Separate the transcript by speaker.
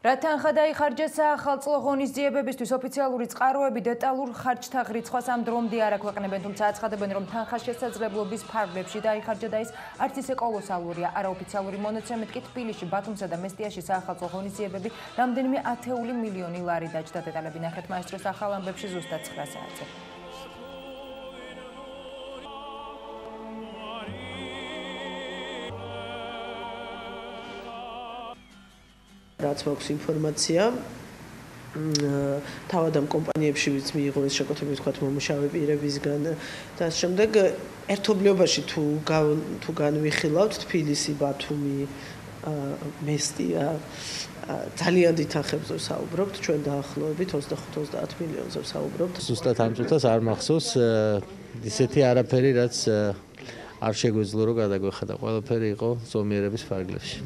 Speaker 1: რა თანხა დაიხარჯა საახალწლო ღონისძიებებისთვის ოფიციალური წყაროები დეტალურ ხარჯთა ღრიცხვას ამ დრომდე არ აქვეყნებენ თუმცა აცხადებენ რომ თანხა შესაძლებლობის ფარგლებში დაიხარჯა და ის არც ისე კოლოსალურია. არაოფიციალური მონაცემით კი თბილისში ბათუმსა და მესტიაში საახალწლო ღონისძიებები რამდენიმე ათეული მილიონი ლარი დაჯდა. დეტალები ნახეთ მაესტროს ახალ ამბებში ზუსტად 9 საათზე
Speaker 2: რაც მაქვს ინფორმაცია. თავად ამ კომპანიებში ვიც მიიღო ეს შეკოთები თქვა მომუშავე პირებისგან და ამ შემდეგ ერთობლიობაში თუ თუ განვიხილავთ თბილისი ბათუმი მესტია ძალიან დიდახებზე საუბრობთ. ჩვენ დაახლოებით 25-30 მილიონზე საუბრობთ.
Speaker 3: ზუსტად ამ წუთას არ მახსოვს ისეთი არაფერი რაც არ შეგვეძლო რომ გადაგვეხადა. ყველაფერი იყო ზომიერების ფარგლებში